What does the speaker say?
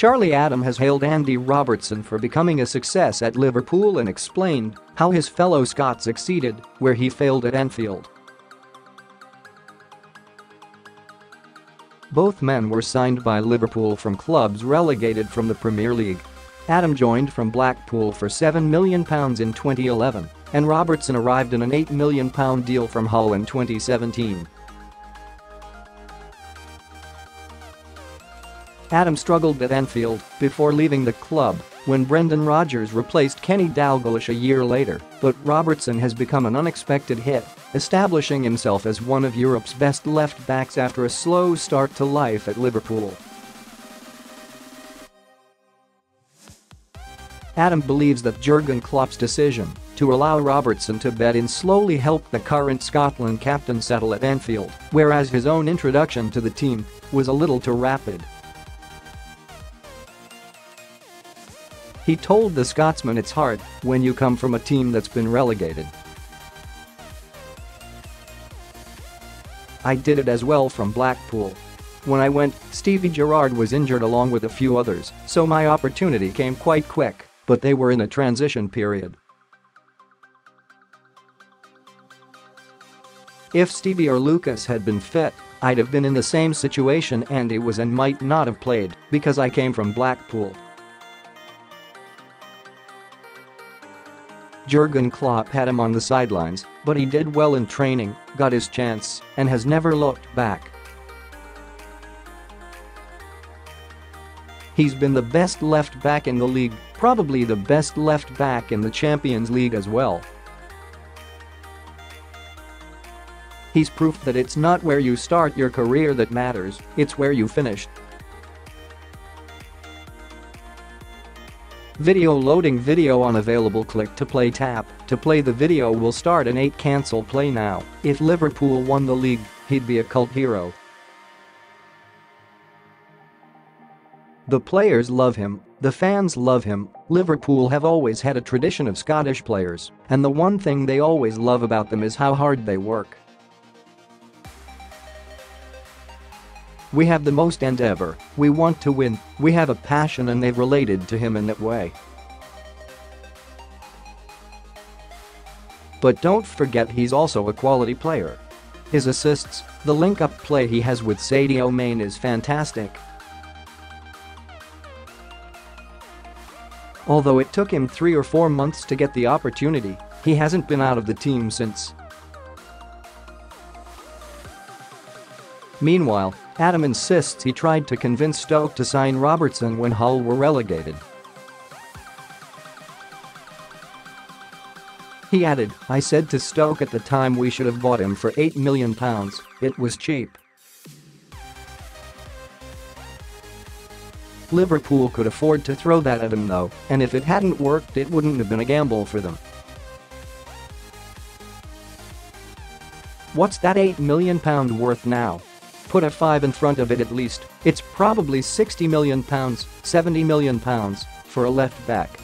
Charlie Adam has hailed Andy Robertson for becoming a success at Liverpool and explained how his fellow Scots succeeded where he failed at Anfield. Both men were signed by Liverpool from clubs relegated from the Premier League. Adam joined from Blackpool for £7 million in 2011, and Robertson arrived in an £8 million deal from Hull in 2017. Adam struggled at Anfield before leaving the club when Brendan Rodgers replaced Kenny Dalglish a year later, but Robertson has become an unexpected hit, establishing himself as one of Europe's best left-backs after a slow start to life at Liverpool. Adam believes that Jurgen Klopp's decision to allow Robertson to bed in slowly helped the current Scotland captain settle at Anfield, whereas his own introduction to the team was a little too rapid. He told the Scotsman it's hard when you come from a team that's been relegated. I did it as well from Blackpool. When I went, Stevie Gerrard was injured along with a few others, so my opportunity came quite quick, but they were in a transition period. If Stevie or Lucas had been fit, I'd have been in the same situation Andy was and might not have played because I came from Blackpool. Jurgen Klopp had him on the sidelines, but he did well in training, got his chance, and has never looked back. He's been the best left back in the league, probably the best left back in the Champions League as well. He's proof that it's not where you start your career that matters, it's where you finish. Video loading video unavailable click to play tap to play the video will start an 8 cancel play now. If Liverpool won the league, he'd be a cult hero. The players love him, the fans love him, Liverpool have always had a tradition of Scottish players, and the one thing they always love about them is how hard they work. We have the most endeavor, we want to win, we have a passion and they've related to him in that way. But don't forget he's also a quality player. His assists, the link-up play he has with Sadio Mane is fantastic. Although it took him three or four months to get the opportunity, he hasn't been out of the team since. Meanwhile, Adam insists he tried to convince Stoke to sign Robertson when Hull were relegated. He added, I said to Stoke at the time we should have bought him for £8 million, it was cheap. Liverpool could afford to throw that at him though, and if it hadn't worked it wouldn't have been a gamble for them. What's that £8 million worth now? Put a 5 in front of it at least, it's probably £60 million, £70 million for a left back.